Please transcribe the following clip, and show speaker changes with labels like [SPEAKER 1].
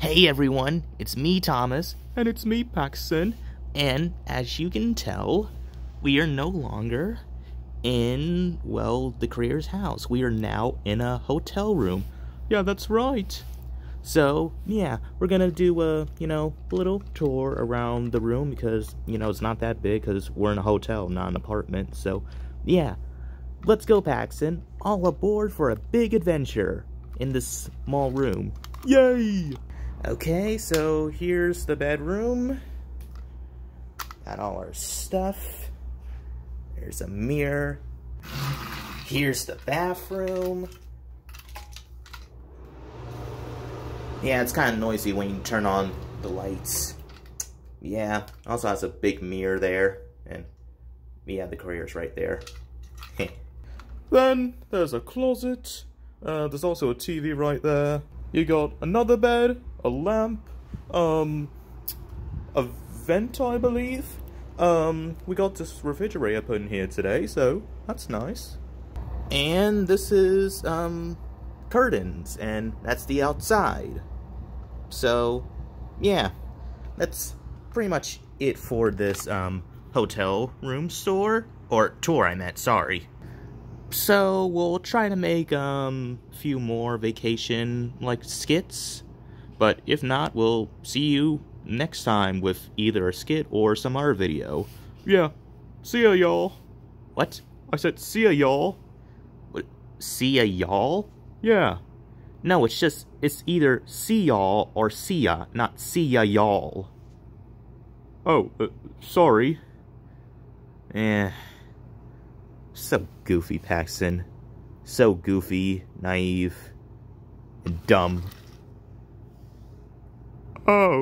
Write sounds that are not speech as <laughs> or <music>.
[SPEAKER 1] Hey everyone, it's me, Thomas,
[SPEAKER 2] And it's me, Paxton.
[SPEAKER 1] and as you can tell, we are no longer in, well, the creator's house. We are now in a hotel room.
[SPEAKER 2] Yeah, that's right.
[SPEAKER 1] So, yeah, we're gonna do a, you know, little tour around the room because, you know, it's not that big because we're in a hotel, not an apartment. So, yeah, let's go, Paxton. All aboard for a big adventure in this small room.
[SPEAKER 2] Yay!
[SPEAKER 1] Okay, so here's the bedroom. Got all our stuff. There's a mirror. Here's the bathroom. Yeah, it's kind of noisy when you turn on the lights. Yeah, also has a big mirror there. And yeah, the career's right there. <laughs>
[SPEAKER 2] Then there's a closet. Uh, there's also a TV right there. You got another bed, a lamp, um, a vent, I believe. Um, we got this refrigerator put in here today, so that's nice.
[SPEAKER 1] And this is, um, curtains, and that's the outside. So, yeah, that's pretty much it for this, um, hotel room store, or tour, I meant, sorry. So, we'll try to make, um, a few more vacation, like, skits, but if not, we'll see you next time with either a skit or some other video.
[SPEAKER 2] Yeah. See ya, y'all.
[SPEAKER 1] What?
[SPEAKER 2] I said see ya, y'all.
[SPEAKER 1] What? See ya, y'all?
[SPEAKER 2] Yeah.
[SPEAKER 1] No, it's just, it's either see y'all or see ya, not see ya y'all.
[SPEAKER 2] Oh, uh, sorry.
[SPEAKER 1] Eh. So goofy, Paxton. So goofy, naive, and dumb.
[SPEAKER 2] Oh.